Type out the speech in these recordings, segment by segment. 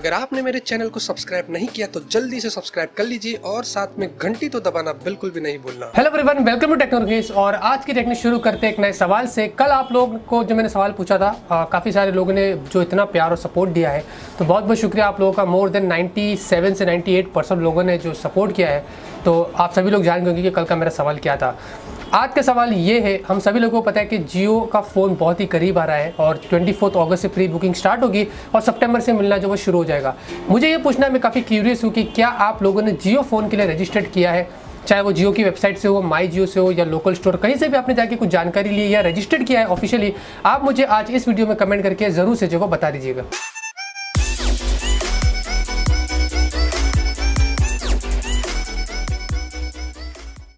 अगर आपने मेरे चैनल को सब्सक्राइब नहीं किया तो जल्दी से सब्सक्राइब कर लीजिए और साथ में घंटी तो दबाना बिल्कुल भी नहीं भूलना। Hello everyone welcome to technologies और आज की टेक्निक शुरू करते एक नए सवाल से। कल आप लोग को जो मैंने सवाल पूछा था काफ़ी सारे लोगों ने जो इतना प्यार और सपोर्ट दिया है तो बहुत बहुत शुक्रिया आप लोगों का। मोर देन 97 से 98 परसेंट लोगों ने जो सपोर्ट किया है तो आप सभी लोग जान गए कि कल का मेरा सवाल क्या था। आज का सवाल ये है, हम सभी लोगों को पता है कि जियो का फ़ोन बहुत ही करीब आ रहा है और ट्वेंटी फोर्थ अगस्त से प्री बुकिंग स्टार्ट होगी और सितंबर से मिलना जो वो शुरू हो जाएगा। मुझे ये पूछना मैं काफ़ी क्यूरियस हूँ कि क्या आप लोगों ने जियो फ़ोन के लिए रजिस्टर्ड किया है? चाहे वो जियो की वेबसाइट से हो माई जियो से हो या लोकल स्टोर कहीं से भी आपने जाके कुछ जानकारी ली या रजिस्टर्ड किया है ऑफिशियली आप मुझे आज इस वीडियो में कमेंट करके ज़रूर से जो बता दीजिएगा।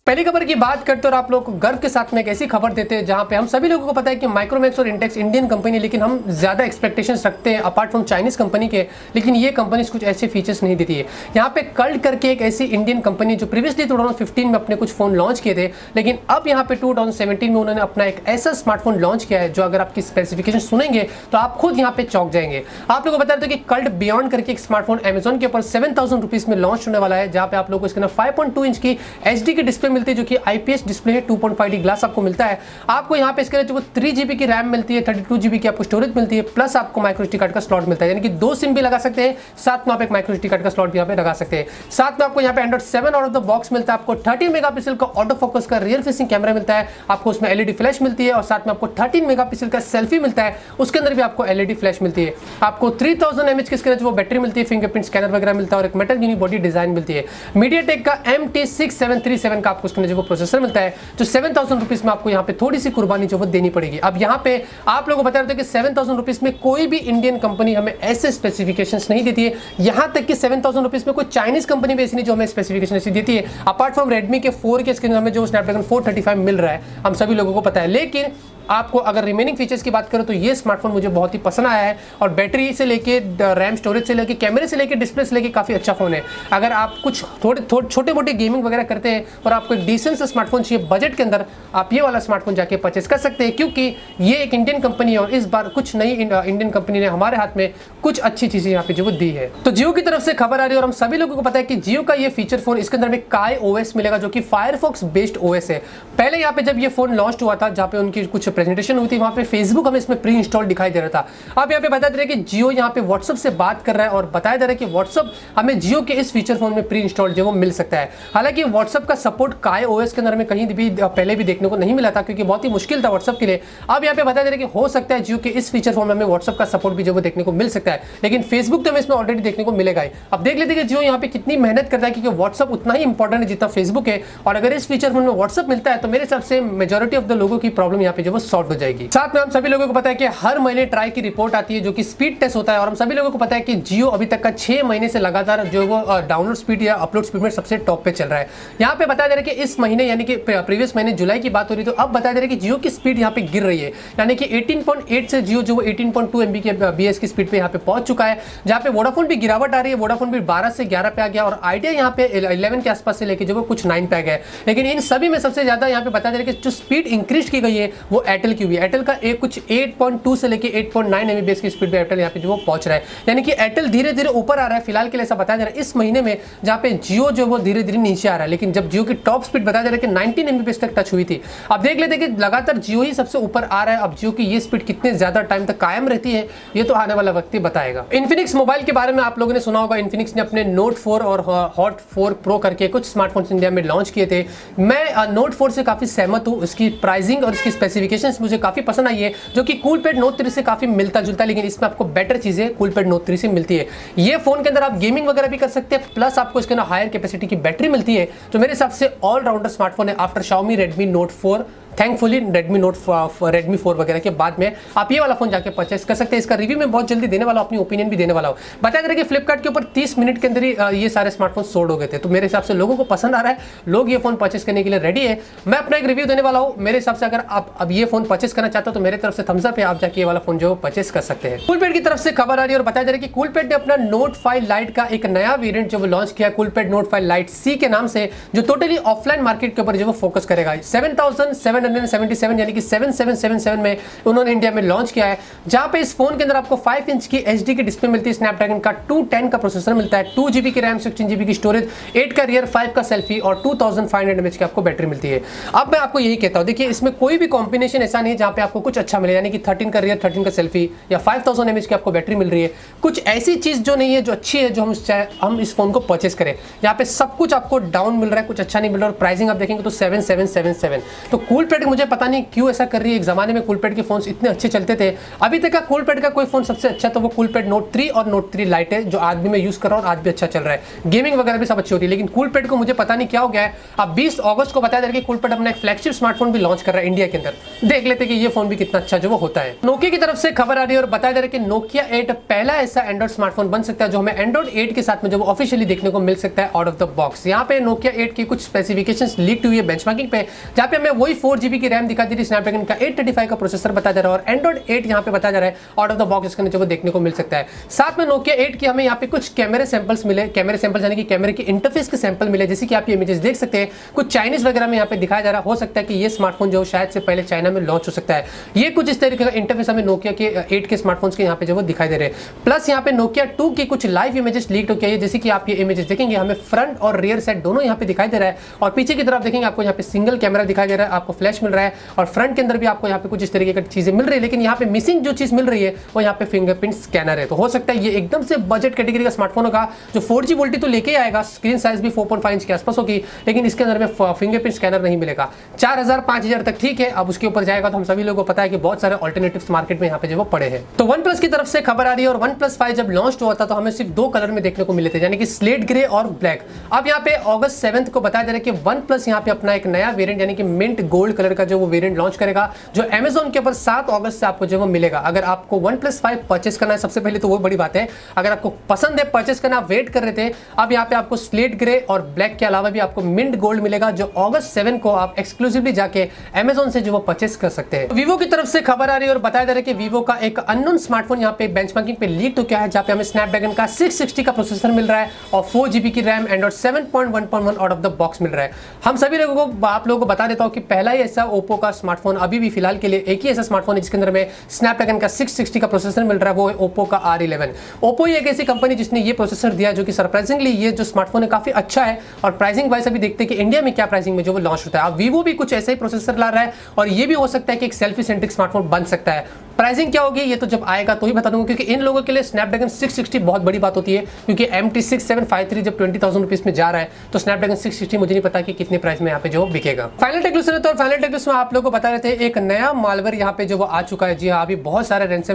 पहली खबर की बात करते और आप लोग को गर्व के साथ में एक ऐसी खबर देते हैं जहाँ पे हम सभी लोगों को पता है कि माइक्रोमैक्स और इंटेक्स इंडियन कंपनी लेकिन हम ज़्यादा एक्सपेक्टेशन रखते हैं अपार्ट फ्रॉम चाइनीज़ कंपनी के, लेकिन ये कंपनी कुछ ऐसे फीचर्स नहीं देती है। यहाँ पे कल्ट करके एक ऐसी इंडियन कंपनी जो प्रीवियसली टू में अपने कुछ फ़ोन लॉन्च किए थे, लेकिन अब यहाँ पे टू में उन्होंने अपना एक ऐसा स्मार्टफ़ोन लॉन्च किया है जो अगर आपकी स्पेसिफिकेशन सुनेंगे तो आप खुद यहाँ पे चौक जाएँगे। आप लोग को बता देते कि बियॉन्ड करके एक स्मार्टफ़ोन अमेजोन के ऊपर सेवन थाउज़ेंड में लॉन्च होने वाला है, जहाँ पे आप लोग इसके अंदर फाइव इंच की HD की डिस्प्ले मिलती है जो कि आईपीएस डिस्प्ले है 2.5 डी ग्लास आपको मिलता है। आपको यहाँ पे इसके लिए जो थ्री जीबी की रैम मिलती है थर्टी टू जीबी की आपको स्टोरेज मिलती है प्लस आपको माइक्रोसिटी कार्ड का स्लॉट मिलता है। यानी कि दो सिम भी लगा सकते हैं, साथ में आप एक माइक्रोसिटी कार्ड का स्लॉट भी यहाँ पे लगा सकते हैं। साथ में आपको यहाँ पे Android seven out of the box मिलता है, आपको थर्टीन मेगा का ऑटो फोकस का रियल फेसिंग कैमरा मिलता है, आपको उसमें एलईडी फ्लैश मिलती है और साथ में आपको थर्टीन मेगा का सेल्फी मिलता है, उसके अंदर भी आपको एलईडी फ्लैश मिलती है। आपको थ्री थाउज़ेंड एमएच के इसके वो बैटरी मिलती है फिंगरप्रिंट स्कैनर वगैरह मिलता है और एक मेटल यूनी बॉडी डिज़ाइन मिलती है। मीडिया का M T six seven three seven का आपको उसके अंदर जो प्रोसेसर मिलता है जो सेवन थाउज़ेंड रुपीज़ में आपको यहाँ पे थोड़ी सी कुर्बानी जो वो देनी पड़ेगी। अब यहाँ पे आप लोगों को बता रहे थे कि सेवन थाउज़ेंड रुपीज़ में कोई भी इंडियन कंपनी हमें ऐसे स्पेसिफिकेशन नहीं देती है। यहाँ तक कि सेवन थाउज़ेंड रुपीज़ में कोई चाइनीज़ कंपनी भी ऐसी नहीं जो हमें स्पेसिफिकेशन ऐसी देती है। अपार्ट फ्रॉम रेडमी के फोर के स्क्रीन हमें जो स्नैपड्रैगन फोर थर्टी फाइव मिल रहा है, हम सभी लोगों को पता है। लेकिन आपको अगर रिमेनिंग फीचर्स की बात करें तो ये स्मार्टफ़ोन मुझे बहुत ही पसंद आया है और बैटरी से लेके रैम स्टोरेज से लेके कैमरे से लेके डिस्प्ले से लेके काफ़ी अच्छा फ़ोन है। अगर आप कुछ थोड़े थोड़े, छोटे मोटे गेमिंग वगैरह करते हैं और आपको एक डिसेंट सा स्मार्टफ़ोन चाहिए बजट के अंदर आप ये वाला स्मार्टफ़ोन जाके परचेस कर सकते हैं, क्योंकि ये एक इंडियन कंपनी है और इस बार कुछ नई इंडियन कंपनी ने हमारे हाथ में कुछ अच्छी चीज़ें यहाँ पे जो दी है। तो जियो की तरफ़ से खबर आ रही है और हम सभी लोगों को पता है कि जियो का ये फीचर फ़ोन इसके अंदर में काय ओएस मिलेगा, जो कि फायरफॉक्स बेस्ड ओएस है। पहले यहाँ पे जब ये फ़ोन लॉन्च हुआ था, जहाँ पे उनकी कुछ प्रेजेंटेशन हुई थी, वहाँ पे फेसबुक हमें इसमें प्री इंस्टॉल दिखाई दे रहा था। अब यहाँ पे बता दे रहे कि जियो यहाँ पे व्हाट्सअप से बात कर रहा है और बताया जा रहा है कि व्हाट्सअप हमें जियो के इस फीचर फ़ोन में प्री इंस्टॉल जो वो मिल सकता है। हालाँकि व्हाट्सअप का सपोर्ट काय ओएस के अंदर में कहीं भी पहले भी देखने को नहीं मिला था, क्योंकि बहुत ही मुश्किल था व्हाट्सअप के लिए। अब यहाँ पे बता दे रहे कि हो सकता है जियो के इस फीचर फ़ोन में हमें व्हाट्सअप का सपोर्ट भी जो वो देखने को मिल सकता है। लेकिन फेसबुक तो हमें इसमें ऑलरेडी देखने को मिलेगा अब देख लेते कि जियो यहाँ पे कितनी मेहनत करता है, क्योंकि व्हाट्सअप उतना ही इंपॉर्टेंट है जितना फेसबुक है। और अगर इस फीचर फ़ोन में व्हाट्सअप मिलता है तो मेरे हिसाब से मेजोरिटी ऑफ़ द लोगों की प्रॉब्लम यहाँ पे जो सॉल्व हो जाएगी। साथ में हम सभी लोगों को पता है कि हर महीने ट्राई की रिपोर्ट आती है जो कि स्पीड टेस्ट होता है और हम सभी लोगों को पता है कि जियो अभी तक का छह महीने से लगातार जो वो डाउनलोड स्पीड या अपलोड स्पीड में सबसे टॉप पे चल रहा है। यहाँ पे बताया जा रहा है कि इस महीने यानी कि प्रीवियस महीने जुलाई की बात हो रही तो अब बताया जा रहा है कि जियो की स्पीड यहाँ पे गिर रही है। यानी कि 18.8 से जियो जो एटीन पॉइंट के बी की स्पीड पे यहाँ पे पहुँच चुका है, जहाँ पे वोडाफोन भी गिरावट आ रही है। वोडाफोन भी बारह से ग्यारह पे आ गया और आइडिया यहाँ पे इलेवन के आसपास से लेके जो कुछ नाइन पे आ गया लेकिन इन सभी में सबसे ज़्यादा यहाँ पे बताया जा रहा है कि जो स्पीड इंक्रीज की गई है, वो एयरटेल की हुई है। एयरटेल का एक कुछ एट से लेके 8.9 एमबीपीएस की स्पीड पे एयरटेल यहाँ पे जो वो पहुँच रहा है। यानी कि एयरटेल धीरे धीरे ऊपर आ रहा है। फ़िलहाल के लिए ऐसा बताया जा रहा है। इस महीने में जहाँ पे जियो जो वो धीरे धीरे नीचे आ रहा है। लेकिन जब जियो की टॉप स्पीड बताया जा रहा है कि नाइनटीन एमबीपीएस तक टच हुई थी। अब देख लेते कि लगातार जियो ही सबसे ऊपर आ रहा है। अब जियो की ये स्पीड कितने ज़्यादा टाइम तक कायम रहती है, ये तो आने वाला वक्त ही बताएगा। इन्फिनिक्स मोबाइल के बारे में आप लोगों ने सुना होगा। इन्फिनिक्स ने अपने नोट फोर और हॉट फोर प्रो करके कुछ स्मार्टफ़ोन इंडिया में लॉन्च किए थे। मैं नोट फोर से काफ़ी सहमत हूँ। उसकी प्राइसिंग और उसकी स्पेसिफिकेशन मुझे काफ़ी पसंद आई है, जो कि कूल पेड नोट थ्री से काफ़ी मिलता जुलता है, लेकिन इसमें आपको बेटर चीज़ें कूल पेड नोट थ्री से मिलती है। ये फ़ोन के अंदर आप गेमिंग वगैरह भी कर सकते हैं प्लस आपको इसके अंदर हायर कैपेसिटी की बैटरी मिलती है तो मेरे हिसाब से ऑलराउंडर स्मार्टफ़ोन है after Xiaomi Redmi Note four thankfully Redmi Note Redmi four वगैरह के बाद में आप ये वाला फ़ोन जाकर परचेस कर सकते हैं। इसका रिव्यू में बहुत जल्दी देने वाला अपनी ओपिनियन भी देने वाला हूँ। बता करें कि फ्लिपकार्ट के ऊपर 30 मिनट के अंदर ही ये सारे स्मार्टफ़ोन सोल्ड हो गए थे। तो मेरे हिसाब से लोगों को पसंद आ रहा है। लोग ये फ़ोन परचेस करने के लिए रेडी है। मैं अपना एक रिव्यू देने वाला हूँ। मेरे हिसाब से अगर आप अब ये फ़ोन परचेस करना चाहते हो तो मेरे तरफ़ से थम्सअप है। आप जाके ये वाला फ़ोन जो परचेस कर सकते हैं। कूलपेड की तरफ़ से खबर आ रही है और बताया जा रहा है कि कूलपेड ने अपना नोट फाइव लाइट का एक नया वेरियंट जो लॉन्च किया Coolpad Note five Lite C के नाम से, जो टोटली ऑफलाइन मार्केट के ऊपर जो फोकस करेगा। सेवन 777 यानी कि 7777 में उन्होंने इंडिया में लॉन्च किया है, जहाँ पे इस फ़ोन के अंदर आपको 5 इंच की एच की डिस्प्ले मिलती है। स्नैपड्रैगन का 210 का प्रोसेसर मिलता है टू की रैम सिक्सटीन की स्टोरेज एट का रियर फाइव का सेल्फी और टू थाउज़ेंड की आपको बैटरी मिलती है। अब मैं आपको यही कहता हूँ, देखिए इसमें कोई भी कॉम्बिनेशन ऐसा नहीं पे आपको कुछ अच्छा मिले, यानी कि थर्टीन का रियर थर्टीन का सेल्फी या फाइव थाउज़ेंड की आपको बैटरी मिल रही है। कुछ ऐसी चीज़ जो नहीं है, जो अच्छी है, जो हम हम इस फ़ोन को परचेस करें। यहाँ पे सब कुछ आपको डाउन मिल रहा है, कुछ अच्छा नहीं मिल रहा है और प्राइसिंग आप देखेंगे तो सेवन सेवन सेवन सेवन तो कूल पेड मुझे पता नहीं क्यों ऐसा कर रही है। एक जमाने में कूल पेड के फ़ोन इतने अच्छे चलते थे। अभी तक का कूल पेड का कोई फ़ोन सबसे अच्छा तो वो कूल पेड नोट थ्री और नोट थ्री लाइट है, जो आज भी मैं यूज़ कर रहा हूँ आज भी अच्छा चल रहा है। गेमिंग वगैरह भी सब अच्छी होती है, लेकिन कूल पेड को मुझे पता नहीं क्या हो गया है। अब बीस अगस्त को बताया जा कूल पेड अपना एक फ्लैगशिप स्मार्टफ़ोन भी लॉन्च कर रहा है इंडिया के अंदर। देख लेते कि ये फ़ोन भी कितना अच्छा जो वो होता है। नोकिया की तरफ़ से खबर आ रही है और बताया जा रहा है कि नोकिया एट पहला ऐसा एंड्रॉइड स्मार्टफ़ोन बन सकता है, जो हमें एंड्रॉइड एट के साथ में जो ऑफिशियली देखने को मिल सकता है आउट ऑफ़ द बॉक्स यहाँ पे नोकिया एट की कुछ स्पेसिफिकेशन लीक हुई है बेंचमार्किंग पे, जहाँ पे हमें वही फोर जीबी की रैम दिखा दी रही स्नैपड्रैगन का एट थर्टी का प्रोसेसर बताया जा रहा है और एंड्रॉइड एट यहाँ पे बताया जा रहा है। आउट ऑफ़ द बॉक्स इसके नीचे वो देखने को मिल सकता है। साथ में नोकिया एट की हमें यहाँ पे कुछ कैमरे सैंपल्स मिले। कैमरे सैंपल यानी कि कैमरे के इंटरफेस के सैंपल मिले, जैसे कि आप ये इमेजेस देख सकते हैं। कुछ चाइनीज़ वगैरह में यहाँ पे दिखाया जा रहा हो। सकता है कि ये स्मार्टफ़ोन जो शायद से पहले चाइना में लॉन्च हो सकता है। ये कुछ इस तरीके का इंटरफेस हमें नोकिया के एट के स्मार्टफोन्स के यहाँ पे जो वो दिखाई दे रहे हैं। प्लस यहाँ पे नोकिया टू की कुछ लाइव इमेजेस लीक हो गया जैसे कि आप ये इमेजेस देखेंगे, हमें फ्रंट और रियर साइड दोनों यहाँ पे दिखाई दे रहा है। और पीछे की तरफ़ देखेंगे, आपको यहाँ पे सिंगल कैमरा दिखाई दे रहा है। आपको फ्लैश मिल रहा है और फ्रंट के अंदर भी आपको यहाँ पे कुछ इस तरीके की चीज़ें मिल रही है, लेकिन यहाँ पे मिसिंग जो चीज़ मिल रही है, वो यहाँ पे फिंगरप्रिंट स्कैनर है। तो हो सकता है ये एकदम से बजट कैटेगरी का स्मार्टफ़ोन होगा, जो फोर जी तो लेके आएगा स्क्रीन साइज़ भी फोर इंच के आसपास होगी, लेकिन इसके अंदर में फिंगरप्रिंट स्कैनर नहीं मिलेगा। चार हज़ार तक ठीक है, अब उसके ऊपर जाएगा तो हम सभी लोगों को पता है कि बहुत सारे ऑल्टरनेटिव मार्केट में यहाँ पे जो वो पड़े हैं। तो वन की तरफ़ से खबर आ रही है और वन प्लस जब लॉन्च हुआ था तो हमें सिर्फ़ दो कलर में देखने को मिले थे, यानी कि स्लेट ग्रे और ब्लैक अब यहाँ पे ऑगस्ट सेवंथ को बताया जा रहा है कि वन प्लस यहाँ पे अपना एक नया वेरिएंट यानी कि मिंट गोल्ड कलर का जो वो वेरिएंट लॉन्च करेगा, जो अमेजोन के ऊपर सात अगस्त से आपको जो वो मिलेगा। अगर आपको वन प्लस फाइव परचेस करना है, सबसे पहले तो वो बड़ी बात है, अगर आपको पसंद है परचेस करना वेट कर रहे थे, अब यहाँ पे आपको स्लेट ग्रे और ब्लैक के अलावा भी आपको मिंट गोल्ड मिलेगा, जो अगस्त सेवन को आप एक्सक्लूसिवली जाके अमेजोन से जो वो परचेस कर सकते हैं। वीवो की तरफ़ से खबर आ रही है और बताया जा रहा है कि वीवो का एक अननोन स्मार्टफ़ोन यहाँ पे बेंचमार्किंग पे लीक तो क्या है, जहाँ पे हमें स्नैपड्रैगन का 660 का प्रोसेसर मिल रहा है और फोर जीबी की RAM Android 7.1.1 out of the box मिल रहा है। हम सभी लोगों को, आप लोगों को बता देता हूँ कि पहला ही ऐसा ओप्पो का स्मार्टफ़ोन अभी भी फ़िलहाल के लिए एक ही ऐसा स्मार्टफ़ोन है जिसके अंदर में स्नैपड्रैगन का 660 का प्रोसेसर मिल रहा है, वो है ओप्पो का आर इलेवन ओप्पो एक ऐसी कंपनी जिसने ये प्रोसेसर दिया जो कि सरप्राइजिंगली ये जो स्मार्टफ़ोन है काफ़ी अच्छा है और प्राइसिंग वाइज अभी देखते हैं कि इंडिया में क्या प्राइसिंग में जो वो लॉन्च होता है। अब वीवो भी कुछ ऐसा ही प्रोसेसर ला रहा है और ये भी हो सकता है कि एक सेल्फी सेंट्रिक स्मार्टफ़ोन बन सकता है। प्राइसिंग क्या होगी? ये तो जब आएगा तो ही बता दूँगा, क्योंकि इन लोगों के लिए स्नैपड्रैगन 660 बहुत बड़ी बात होती है, क्योंकि M T six seven five three जब ट्वेंटी थाउज़ेंड रुपीज़ में जा रहा है तो स्नैपड्रैगन 660 मुझे नहीं पता कि कितने प्राइस में यहाँ पे जो बिकेगा। फाइनल टेक्लूस तो और फाइनल टेक्लूस में आप लोगों को बता रहे थे, एक नया मालवर यहाँ पे जो वो आ चुका है। जी हाँ अभी बहुत सारे रेंसम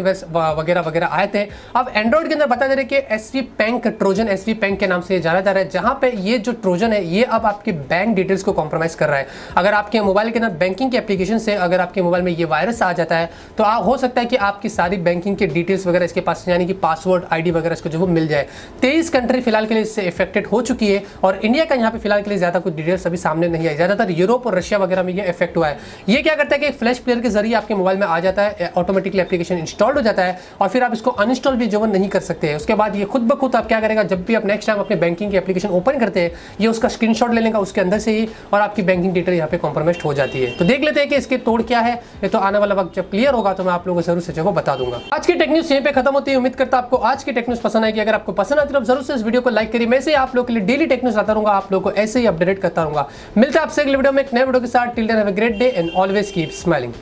वगैरह वगैरह आए थे। अब एंड्रॉइड के अंदर बता दे रहे कि S V Peng Trojan S V Peng के नाम से जाना जा रहा है, जहाँ पे ये जो ट्रोजन है, ये अब आपके बैंक डिटेल्स को कॉम्प्रोमाइज कर रहा है। अगर आपके मोबाइल के अंदर बैंकिंग के एप्लीकेशन से, अगर आपके मोबाइल में ये वायरस आ जाता है तो हो सकता है कि आपकी सारी बैंकिंग के डिटेल्स वगैरह इसके पास, यानी कि पासवर्ड आईडी वगैरह इसको जो वो मिल जाए। तेईस कंट्री फ़िलहाल के लिए इससे इफेक्टेड हो चुकी है और इंडिया का यहाँ पे फ़िलहाल के लिए ज़्यादा कुछ डिटेल्स अभी सामने नहीं आई। ज़्यादातर यूरोप और रशिया वगैरह में ये इफ़ेक्ट हुआ है। ये क्या करता है कि फ्लैश प्लेयर के ज़रिए आपके मोबाइल में आ जाता है ऑटोमेटिकली एप्लीकेशन इंस्टॉल हो जाता है और फिर आप इसको अनइंस्टॉल भी जो नहीं कर सकते। उसके बाद ये खुद ब खुद आप क्या करेगा, जब भी आप नेक्स्ट टाइम अपने बैंकिंग की एप्लीकेशन ओपन करते हैं, ये उसका स्क्रीन ले लेगा उसके अंदर से ही और आपकी बैंकिंग डिटेल यहाँ पे कॉम्प्रोमाइज हो जाती है। तो देख लेते हैं कि इसके तोड़ क्या है। ये तो आने वाला वक्त जब क्लियर होगा तो मैं आप लोगों को ज़रूर से जगह बता दूँगा। आज की टेक न्यूज़ यहीं पे खत्म होती है। उम्मीद करता आपको आज की टेक्न्यूज पसंद आएगी। अगर आपको पसंद आती तो ज़रूर से इस वीडियो को लाइक करिए। मैं से आप लोग के लिए डेली टेक्न्यूज आता रहूँगा। आप लोग को ऐसे ही अपडेट करता रहूँगा। मिलता है आपसे अगले वीडियो में एक नए वीडियो के साथ। Till have a great day and always keep smiling